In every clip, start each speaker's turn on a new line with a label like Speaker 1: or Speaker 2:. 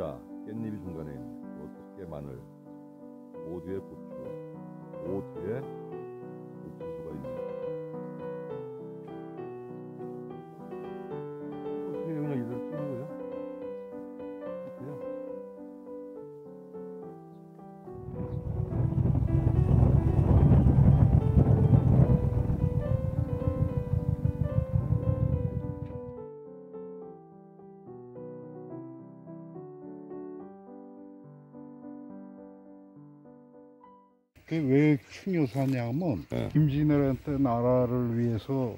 Speaker 1: 감자, 깻잎이 중간에 있는 요 두께 마늘, 모두에 고추, 모두에
Speaker 2: 그왜 충효사냐면
Speaker 1: 네.
Speaker 2: 김진애한테 나라를 위해서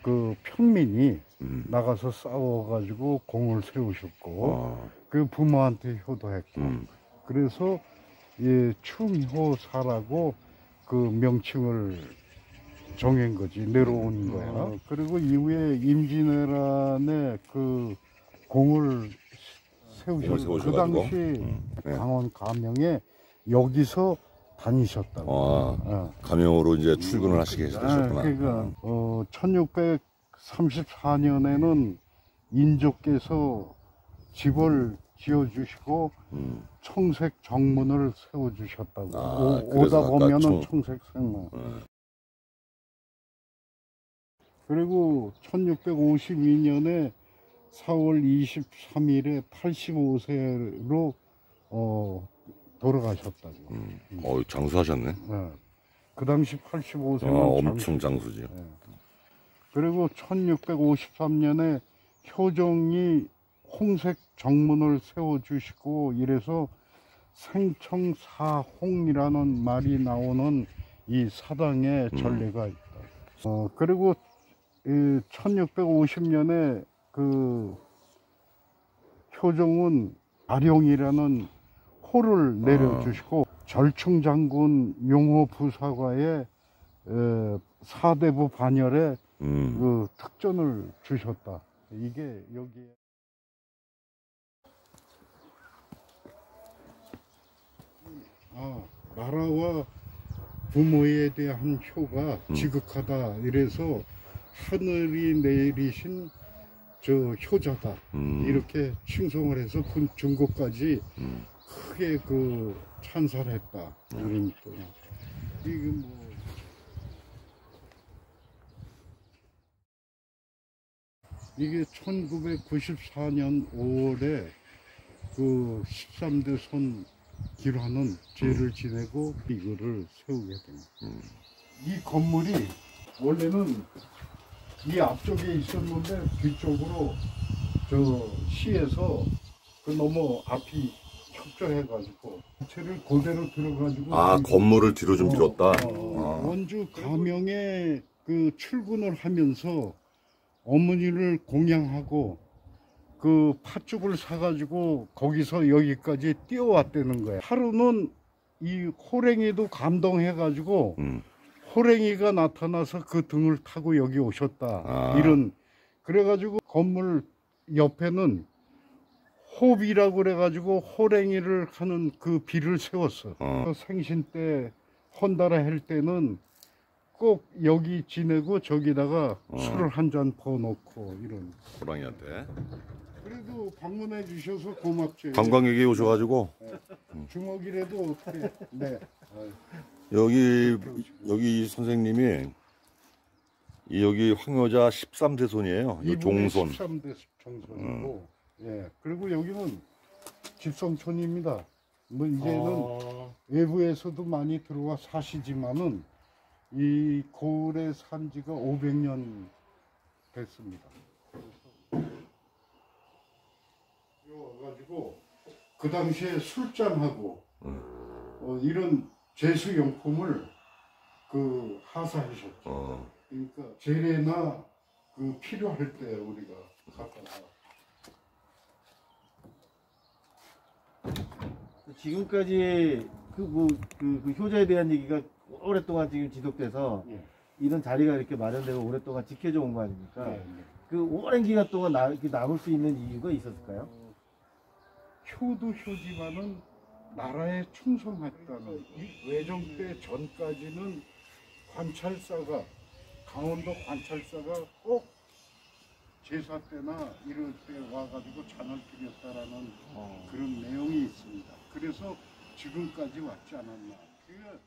Speaker 2: 그 평민이
Speaker 1: 음.
Speaker 2: 나가서 싸워가지고 공을 세우셨고
Speaker 1: 아,
Speaker 2: 그 부모한테 효도했고
Speaker 1: 음.
Speaker 2: 그래서 이 충효사라고 그 명칭을 정한 거지 내려온 거야.
Speaker 1: 어.
Speaker 2: 그리고 이후에 임진왜란에 그 공을 세우셨고 그. 당시
Speaker 1: 음. 네.
Speaker 2: 강원 가명에 여기서 다니셨다고.
Speaker 1: 아,
Speaker 2: 어.
Speaker 1: 가명으로 이제 출근을 하시게
Speaker 2: 아,
Speaker 1: 되셨구나.
Speaker 2: 그러니까 어, 1634년에는 인조께서 집을 지어주시고
Speaker 1: 음.
Speaker 2: 청색 정문을 세워주셨다고.
Speaker 1: 아,
Speaker 2: 오,
Speaker 1: 아까
Speaker 2: 보면은
Speaker 1: 청-
Speaker 2: 청색 생문.
Speaker 1: 어.
Speaker 2: 그리고 1652년에 4월 23일에 85세로 어, 돌아가셨다고.
Speaker 1: 음. 어, 장수하셨네.
Speaker 2: 네. 그 당시 85세면
Speaker 1: 아, 엄청 장수지.
Speaker 2: 그리고 1653년에 효종이 홍색 정문을 세워주시고 이래서 생청사홍이라는 말이 나오는 이 사당에
Speaker 1: 음.
Speaker 2: 전례가 있다. 어, 그리고 1650년에 그 효종은 아룡이라는 호를 내려주시고 절충장군 용호 부사과에 에, 사대부 반열에
Speaker 1: 음.
Speaker 2: 그 특전을 주셨다. 이게 여기에 아 나라와 부모에 대한 효가
Speaker 1: 음.
Speaker 2: 지극하다. 이래서 하늘이 내리신 저 효자다.
Speaker 1: 음.
Speaker 2: 이렇게 칭송을 해서 군 중국까지
Speaker 1: 음.
Speaker 2: 크게 그 찬사했다. 그러니까 이게 뭐 이게 1994년 5월에 그 13대 손 기라는 제를 지내고 이거를 세우게 됩니다.
Speaker 1: 음.
Speaker 2: 이 건물이 원래는 이 앞쪽에 있었는데 뒤쪽으로 저 시에서 그 너무 앞이 협조해가지고 채를 그대로 들어가지고
Speaker 1: 아, 건물을 뒤로 좀
Speaker 2: 어,
Speaker 1: 밀었다.
Speaker 2: 어,
Speaker 1: 아.
Speaker 2: 원주 가명에 그 출근을 하면서 어머니를 공양하고 그 팥죽을 사가지고 거기서 여기까지 뛰어왔다는 거야. 하루는 이 호랭이도 감동해가지고
Speaker 1: 음.
Speaker 2: 호랭이가 나타나서 그 등을 타고 여기 오셨다.
Speaker 1: 아.
Speaker 2: 이런 그래가지고 건물 옆에는 호비라고 그래가지고 호랭이를 하는 그 비를 세웠어.
Speaker 1: 어.
Speaker 2: 그 생신 때 헌다라 할 때는 꼭 여기 지내고 저기다가
Speaker 1: 어.
Speaker 2: 술을 한 잔 퍼놓고 이런.
Speaker 1: 호랑이한테.
Speaker 2: 그래도 방문해 주셔서 고맙죠.
Speaker 1: 관광객이 오셔가지고
Speaker 2: 주먹이라도 어떻게? 네.
Speaker 1: 여기 여기 선생님이 이 여기 황여자 13대 손이에요. 이
Speaker 2: 이분의
Speaker 1: 종손.
Speaker 2: 13대 종손이고, 예. 그리고 여기는 집성촌입니다. 뭐 이제는
Speaker 3: 어,
Speaker 2: 외부에서도 많이 들어와 사시지만은 이 고을에 산 지가 500년 됐습니다. 그래서 여기 와가지고 그 당시에 술잔하고 어, 이런 제수용품을 그 하사하셨죠.
Speaker 1: 어.
Speaker 2: 그러니까 재래나 그 필요할 때 우리가 갖다가
Speaker 3: 지금까지 그뭐그그 효자에 대한 얘기가 오랫동안 지금 지속돼서
Speaker 2: 예.
Speaker 3: 이런 자리가 이렇게 마련되고 오랫동안 지켜져 온 거 아닙니까?
Speaker 2: 예, 예.
Speaker 3: 그 오랜 기간 동안 나, 이렇게 남을 수 있는 이유가 있었을까요?
Speaker 2: 효도 효지만은 나라에 충성했다는 이 외정 때 전까지는 관찰사가 강원도 관찰사가 꼭 제사 때나 이럴 때 와가지고 잔을 드렸다라는
Speaker 3: 어.
Speaker 2: 그런 내용이 있습니다. 그래서 지금까지 왔지 않았나. 그